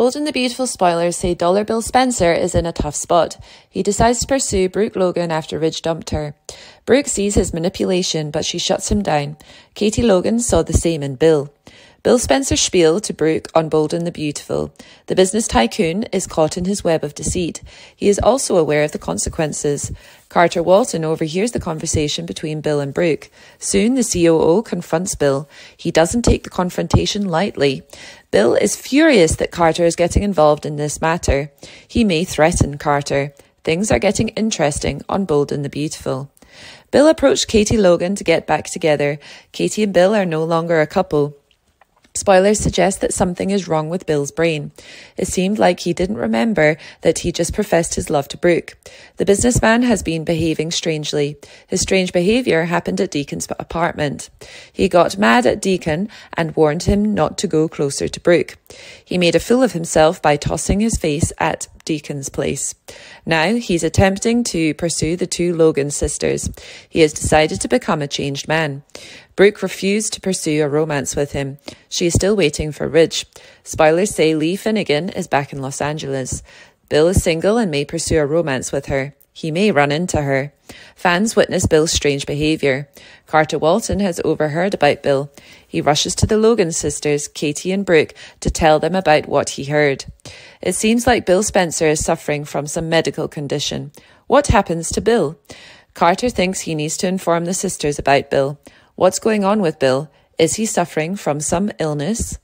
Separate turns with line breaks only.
Bold and the Beautiful spoilers say Dollar Bill Spencer is in a tough spot. He decides to pursue Brooke Logan after Ridge dumped her. Brooke sees his manipulation, but she shuts him down. Katie Logan saw the same in Bill. Bill Spencer spiel to Brooke on Bold and the Beautiful. The business tycoon is caught in his web of deceit. He is also aware of the consequences. Carter Walton overhears the conversation between Bill and Brooke. Soon the COO confronts Bill. He doesn't take the confrontation lightly. Bill is furious that Carter is getting involved in this matter. He may threaten Carter. Things are getting interesting on Bold and the Beautiful. Bill approached Katie Logan to get back together. Katie and Bill are no longer a couple. Spoilers suggest that something is wrong with Bill's brain. It seemed like he didn't remember that he just professed his love to Brooke. The businessman has been behaving strangely. His strange behaviour happened at Deacon's apartment. He got mad at Deacon and warned him not to go closer to Brooke. He made a fool of himself by tossing his face at Deacon's place. Now he's attempting to pursue the two Logan sisters. He has decided to become a changed man. Brooke refused to pursue a romance with him. She is still waiting for Ridge. Spoilers say Li Finnegan is back in Los Angeles. Bill is single and may pursue a romance with her. He may run into her. Fans witness Bill's strange behaviour. Carter Walton has overheard about Bill. He rushes to the Logan sisters, Katie and Brooke, to tell them about what he heard. It seems like Bill Spencer is suffering from some medical condition. What happens to Bill? Carter thinks he needs to inform the sisters about Bill. What's going on with Bill? Is he suffering from some illness?